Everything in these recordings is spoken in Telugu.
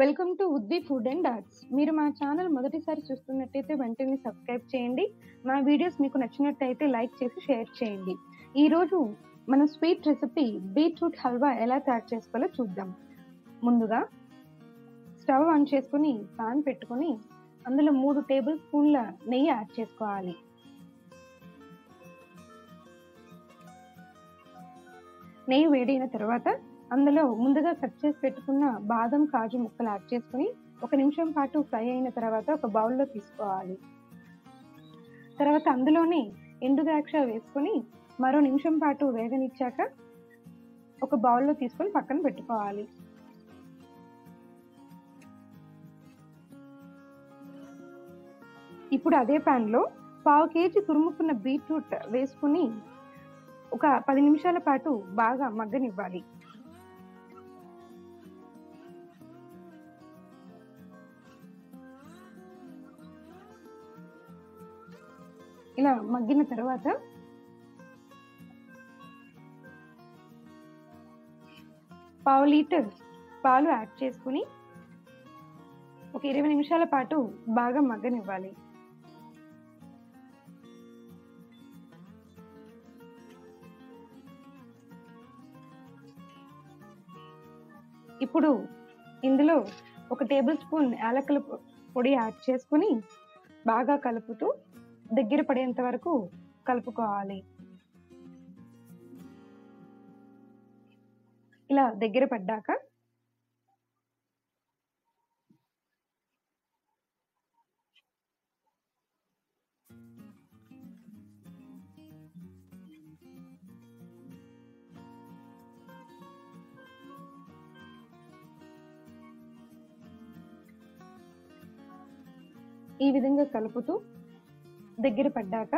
Welcome to Uddi food and arts. మీరు మా ఛానల్ మొదటిసారి చూస్తున్నట్టయితే వెంటనే సబ్స్క్రైబ్ చేయండి. మా వీడియోస్ మీకు నచ్చినట్టయితే లైక్ చేసి షేర్ చేయండి. ఈరోజు మన స్వీట్ రెసిపీ బీట్రూట్ హల్వా ఎలా తయారు చేసుకోవాలో చూద్దాం. ముందుగా స్టవ్ ఆన్ చేసుకుని పాన్ పెట్టుకొని అందులో మూడు టేబుల్ స్పూన్ల నెయ్యి యాడ్ చేసుకోవాలి. నెయ్యి వేడైన తర్వాత అందులో ముందుగా కట్ చేసి పెట్టుకున్న బాదం కాజు ముక్కలు యాడ్ చేసుకుని ఒక నిమిషం పాటు ఫ్రై అయిన తర్వాత ఒక బౌల్లో తీసుకోవాలి. తర్వాత అందులోనే ఎండు ద్రాక్ష వేసుకొని మరో నిమిషం పాటు వేగనిచ్చాక ఒక బౌల్లో తీసుకొని పక్కన పెట్టుకోవాలి. ఇప్పుడు అదే ప్యాన్లో పావు కేజీ తురుముకున్న బీట్రూట్ వేసుకుని ఒక పది నిమిషాల పాటు బాగా మగ్గనివ్వాలి. ఇలా మగ్గిన తర్వాత పావు లీటర్ పాలు యాడ్ చేసుకుని ఒక ఇరవై నిమిషాల పాటు బాగా మగ్గనివ్వాలి. ఇప్పుడు ఇందులో ఒక టేబుల్ స్పూన్ యాలకుల పొడి యాడ్ చేసుకుని బాగా కలుపుతూ దగ్గర పడేంత వరకు కలుపుకోవాలి. ఇలా దగ్గర పడ్డాక ఈ విధంగా కలుపుతూ దగ్గర పడ్డాక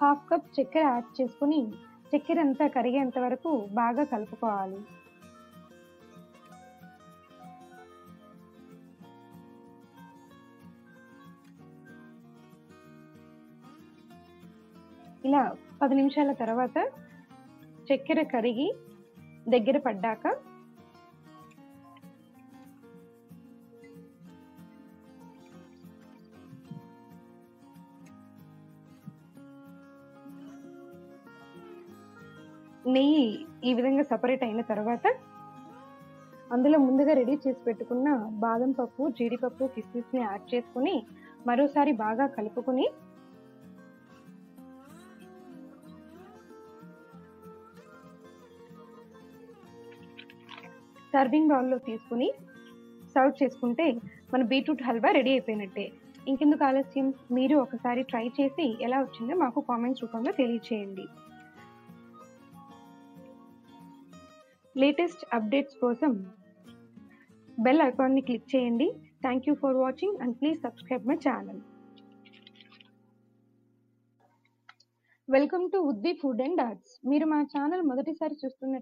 హాఫ్ కప్ చక్కెర యాడ్ చేసుకుని చక్కెర అంతా కరిగేంత వరకు బాగా కలుపుకోవాలి. ఇలా పది నిమిషాల తర్వాత చక్కెర కరిగి దగ్గర పడ్డాక నెయ్యి ఈ విధంగా సపరేట్ అయిన తర్వాత అందులో ముందుగా రెడీ చేసి పెట్టుకున్న బాదం పప్పు జీడిపప్పు కిస్మిస్ని యాడ్ చేసుకుని మరోసారి బాగా కలుపుకొని సర్వింగ్ బౌల్లో తీసుకుని సర్వ్ చేసుకుంటే మన బీట్రూట్ హల్వా రెడీ అయిపోయినట్టే. ఇంకెందుకు ఆలస్యం? మీరు ఒకసారి ట్రై చేసి ఎలా వచ్చిందో మాకు కామెంట్స్ రూపంలో తెలియచేయండి. లేటెస్ట్ అప్డేట్స్ కోసం బెల్ ఐకాన్ని క్లిక్ చేయండి. Thank you for watching and please subscribe my channel welcome to Uddi food and arts మీరు మా ఛానల్ మొదటిసారి చూస్తున్నట్టు